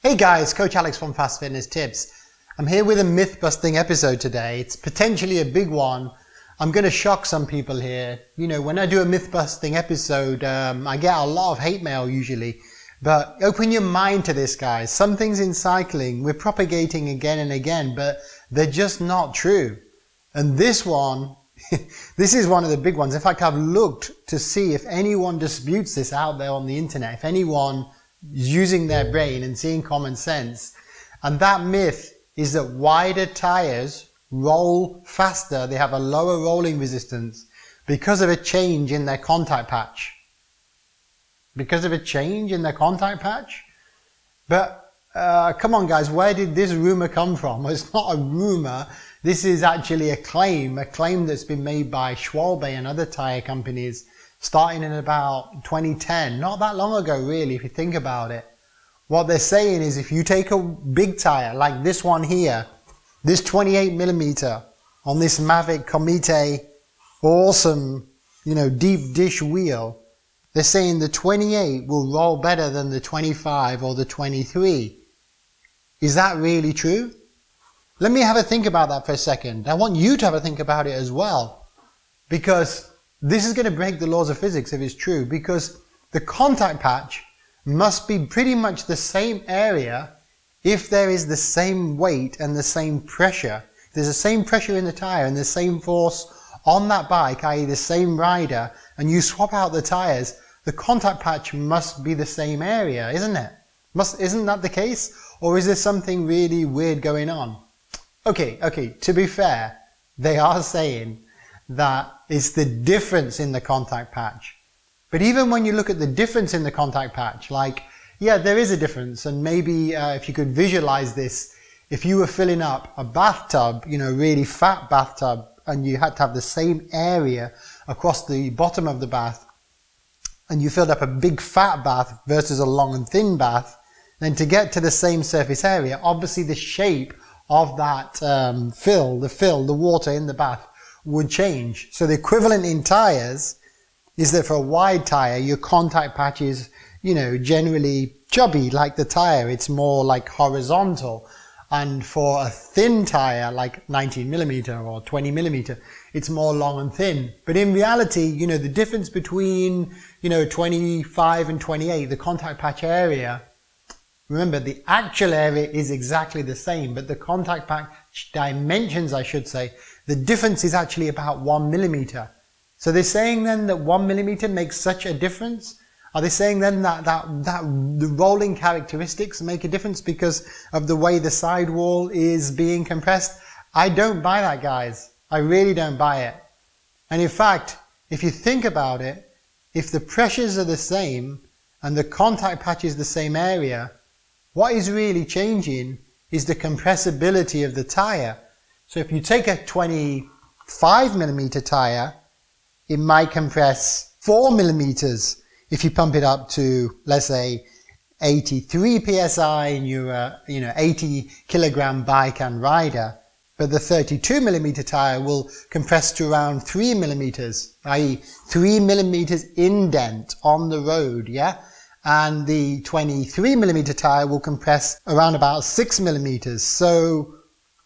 Hey guys, Coach Alex from Fast Fitness Tips. I'm here with a myth busting episode today. It's potentially a big one. I'm going to shock some people here. You know, when I do a myth busting episode, um, I get a lot of hate mail usually. But open your mind to this, guys. Some things in cycling we're propagating again and again, but they're just not true. And this one, this is one of the big ones. In fact, I've looked to see if anyone disputes this out there on the internet, if anyone is using their brain and seeing common sense. And that myth is that wider tires roll faster, they have a lower rolling resistance because of a change in their contact patch. Because of a change in their contact patch? But uh, come on guys, where did this rumor come from? It's not a rumor. This is actually a claim, a claim that's been made by Schwalbe and other tire companies starting in about 2010, not that long ago really, if you think about it. What they're saying is if you take a big tire like this one here, this 28 millimeter on this Mavic Comete awesome, you know, deep dish wheel, they're saying the 28 will roll better than the 25 or the 23. Is that really true? Let me have a think about that for a second. I want you to have a think about it as well. Because this is going to break the laws of physics if it's true because the contact patch must be pretty much the same area if there is the same weight and the same pressure. There's the same pressure in the tire and the same force on that bike, i.e. the same rider, and you swap out the tires, the contact patch must be the same area, isn't it? Must, isn't that the case? Or is there something really weird going on? Okay, okay, to be fair, they are saying that it's the difference in the contact patch. But even when you look at the difference in the contact patch, like, yeah, there is a difference. And maybe uh, if you could visualize this, if you were filling up a bathtub, you know, really fat bathtub, and you had to have the same area across the bottom of the bath, and you filled up a big fat bath versus a long and thin bath, then to get to the same surface area, obviously the shape of that um, fill, the fill, the water in the bath would change. So the equivalent in tires is that for a wide tire, your contact patch is, you know, generally chubby like the tire. It's more like horizontal. And for a thin tire, like 19 millimeter or 20 millimeter, it's more long and thin. But in reality, you know, the difference between, you know, 25 and 28, the contact patch area, remember the actual area is exactly the same, but the contact patch dimensions, I should say, the difference is actually about one millimeter. So they're saying then that one millimeter makes such a difference? Are they saying then that, that, that the rolling characteristics make a difference because of the way the sidewall is being compressed? I don't buy that, guys. I really don't buy it. And in fact, if you think about it, if the pressures are the same and the contact patch is the same area, what is really changing is the compressibility of the tire. So if you take a 25 millimeter tire, it might compress 4 millimeters if you pump it up to, let's say, 83 psi and you're a you know 80 kilogram bike and rider. But the 32 millimeter tire will compress to around 3 millimeters, i.e. 3 millimeters indent on the road, yeah? And the 23 millimeter tire will compress around about 6 millimeters. So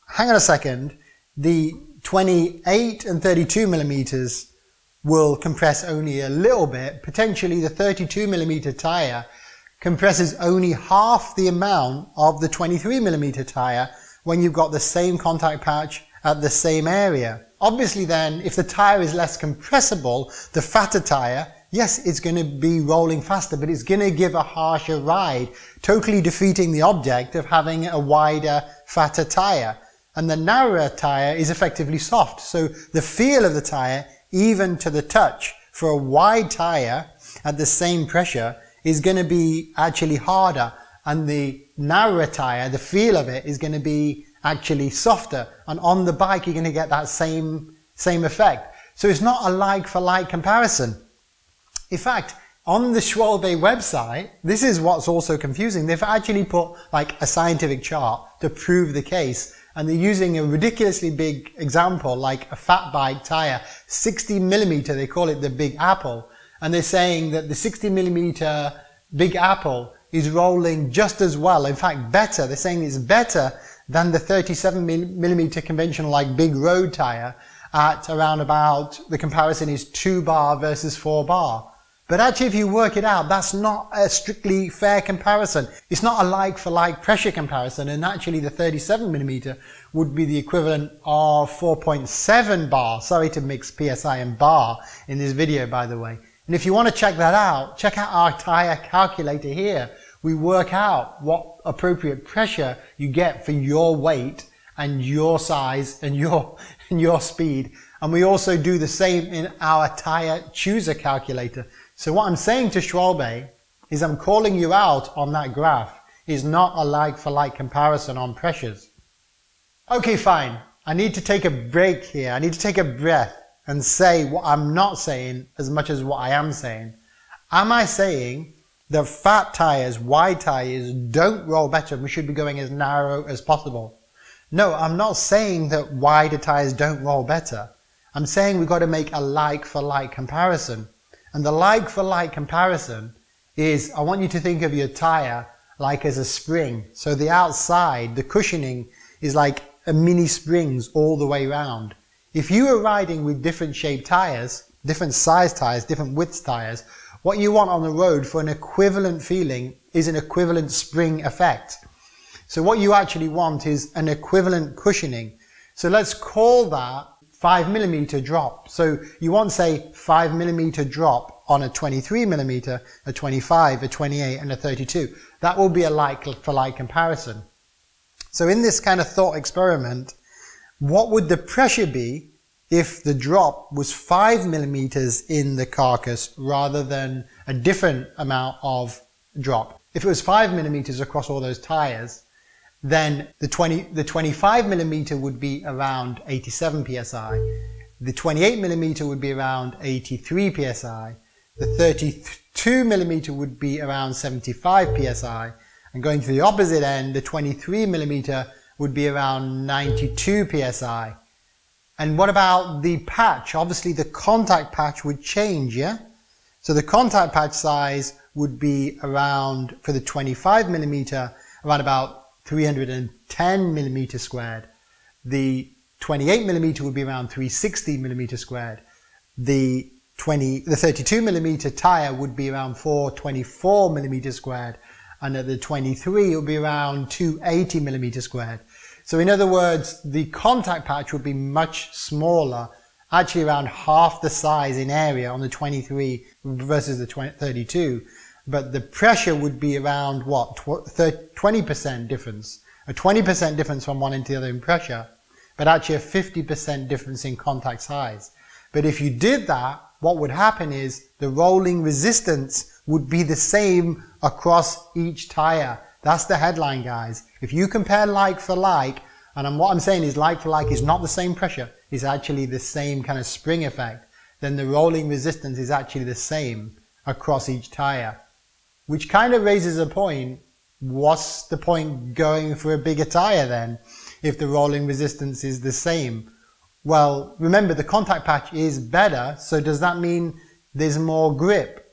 hang on a second, the 28 and 32 millimeters will compress only a little bit. Potentially the 32 millimeter tire compresses only half the amount of the 23 millimeter tire when you've got the same contact patch at the same area. Obviously then, if the tire is less compressible, the fatter tire, yes, it's going to be rolling faster, but it's going to give a harsher ride, totally defeating the object of having a wider, fatter tire and the narrower tire is effectively soft. So the feel of the tire, even to the touch, for a wide tire at the same pressure is going to be actually harder and the narrower tire, the feel of it is going to be actually softer. And on the bike, you're going to get that same, same effect. So it's not a like for like comparison. In fact, on the Schwalbe website, this is what's also confusing. They've actually put like a scientific chart to prove the case and they're using a ridiculously big example like a fat bike tire, 60 millimeter, they call it the big apple. and they're saying that the 60 millimeter Big Apple is rolling just as well, in fact better. They're saying it's better than the 37 millimeter conventional like big road tire at around about, the comparison is 2 bar versus 4 bar. But actually, if you work it out, that's not a strictly fair comparison. It's not a like for like pressure comparison. And actually, the 37 millimeter would be the equivalent of 4.7 bar. Sorry to mix PSI and bar in this video, by the way. And if you want to check that out, check out our tire calculator here. We work out what appropriate pressure you get for your weight and your size and your, and your speed. And we also do the same in our tire chooser calculator. So what I'm saying to Schwalbe is I'm calling you out on that graph is not a like for like comparison on pressures. Okay, fine. I need to take a break here. I need to take a breath and say what I'm not saying as much as what I am saying. Am I saying that fat tires, wide tires don't roll better we should be going as narrow as possible? No, I'm not saying that wider tires don't roll better. I'm saying we've got to make a like for like comparison. And the like for like comparison is I want you to think of your tire like as a spring. So the outside, the cushioning is like a mini springs all the way around. If you are riding with different shaped tires, different size tires, different width tires, what you want on the road for an equivalent feeling is an equivalent spring effect. So what you actually want is an equivalent cushioning. So let's call that 5 millimeter drop. So you want say 5 millimeter drop on a 23 millimeter, a 25, a 28 and a 32. That will be a like for like comparison. So in this kind of thought experiment, what would the pressure be if the drop was 5 millimeters in the carcass rather than a different amount of drop? If it was 5 millimeters across all those tires, then the 20, the 25 millimeter would be around 87 psi. The 28 millimeter would be around 83 psi. The 32 millimeter would be around 75 psi. And going to the opposite end, the 23 millimeter would be around 92 psi. And what about the patch? Obviously the contact patch would change, yeah? So the contact patch size would be around, for the 25 millimeter, around about 310 millimeter squared. The 28 millimeter would be around 360 millimeter squared. The 20, the 32 millimeter tire would be around 424 millimeter squared. And at the 23, it would be around 280 millimeter squared. So in other words, the contact patch would be much smaller, actually around half the size in area on the 23 versus the 20, 32 but the pressure would be around what 20% difference. A 20% difference from one end to the other in pressure but actually a 50% difference in contact size. But if you did that what would happen is the rolling resistance would be the same across each tire. That's the headline guys. If you compare like for like and what I'm saying is like for like is not the same pressure. It's actually the same kind of spring effect. Then the rolling resistance is actually the same across each tire which kind of raises a point. What's the point going for a bigger tire then if the rolling resistance is the same? Well, remember the contact patch is better, so does that mean there's more grip?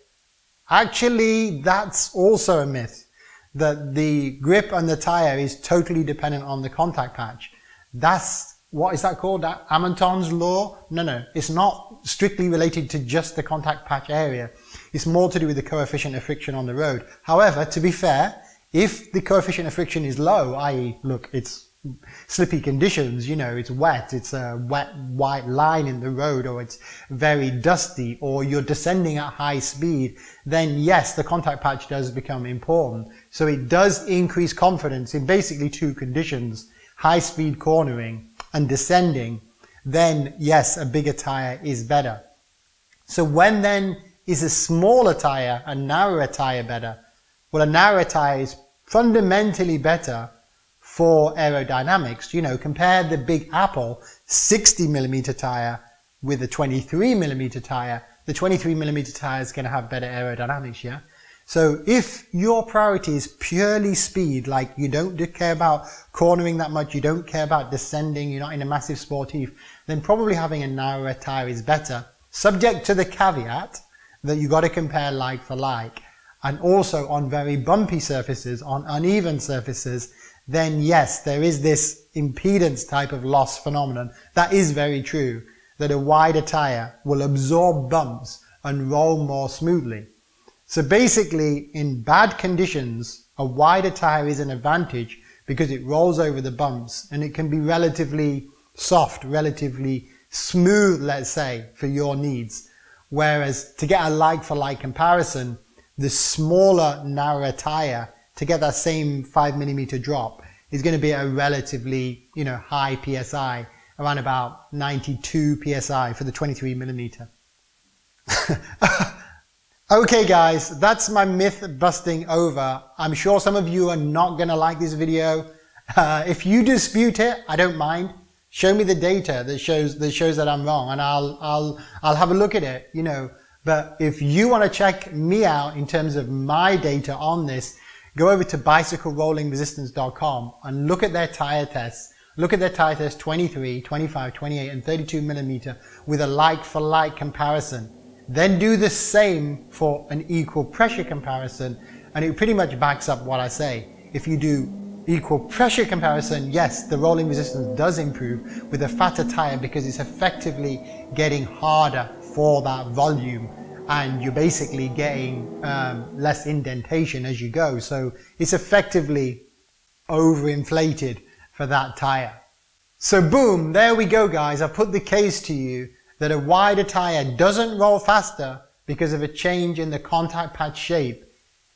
Actually, that's also a myth that the grip on the tire is totally dependent on the contact patch. That's what is that called? That Amontons' law? No, no, it's not strictly related to just the contact patch area. It's more to do with the coefficient of friction on the road. However, to be fair, if the coefficient of friction is low, i.e., look, it's slippy conditions, you know, it's wet, it's a wet white line in the road, or it's very dusty, or you're descending at high speed, then yes, the contact patch does become important. So it does increase confidence in basically two conditions, high speed cornering and descending, then yes, a bigger tire is better. So when then is a smaller tire, a narrower tire better? Well, a narrower tire is fundamentally better for aerodynamics. You know, compare the Big Apple 60 millimeter tire with a 23 millimeter tire. The 23 millimeter tire is going to have better aerodynamics, yeah? So if your priority is purely speed, like you don't care about cornering that much, you don't care about descending, you're not in a massive sportive, then probably having a narrower tire is better. Subject to the caveat that you got to compare like for like, and also on very bumpy surfaces, on uneven surfaces, then yes, there is this impedance type of loss phenomenon. That is very true, that a wider tire will absorb bumps and roll more smoothly. So basically, in bad conditions, a wider tire is an advantage because it rolls over the bumps and it can be relatively soft, relatively smooth, let's say, for your needs. Whereas to get a like for like comparison, the smaller, narrower tire to get that same five millimeter drop is going to be a relatively, you know, high PSI, around about 92 PSI for the 23 millimeter. okay guys, that's my myth busting over. I'm sure some of you are not going to like this video. Uh, if you dispute it, I don't mind. Show me the data that shows that shows that I'm wrong, and I'll I'll I'll have a look at it. You know, but if you want to check me out in terms of my data on this, go over to bicyclerollingresistance.com and look at their tire tests. Look at their tire tests 23, 25, 28, and 32 millimeter with a like for like comparison. Then do the same for an equal pressure comparison, and it pretty much backs up what I say. If you do equal pressure comparison, yes, the rolling resistance does improve with a fatter tire because it's effectively getting harder for that volume and you're basically getting um, less indentation as you go. So it's effectively overinflated for that tire. So boom, there we go guys. I put the case to you that a wider tire doesn't roll faster because of a change in the contact patch shape.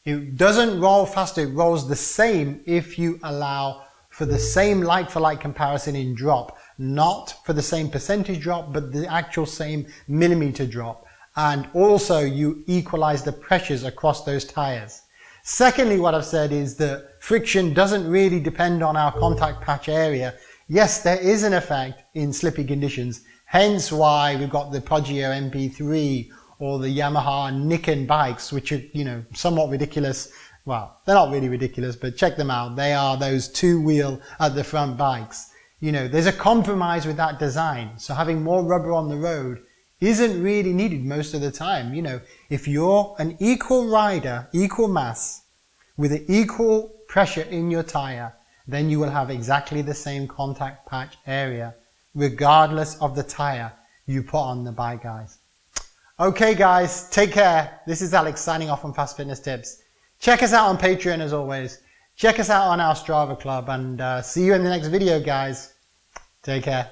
It doesn't roll faster, it rolls the same if you allow for the same like for like comparison in drop not for the same percentage drop, but the actual same millimeter drop. And also you equalize the pressures across those tires. Secondly, what I've said is that friction doesn't really depend on our contact patch area. Yes, there is an effect in slippy conditions, hence why we've got the Piaggio MP3 or the Yamaha Niken bikes, which are, you know, somewhat ridiculous. Well, they're not really ridiculous, but check them out. They are those two wheel at uh, the front bikes you know, there's a compromise with that design. So having more rubber on the road isn't really needed most of the time. You know, if you're an equal rider, equal mass, with an equal pressure in your tire, then you will have exactly the same contact patch area, regardless of the tire you put on the bike, guys. Okay, guys, take care. This is Alex signing off on Fast Fitness Tips. Check us out on Patreon as always. Check us out on our Strava Club and uh, see you in the next video, guys. Take care.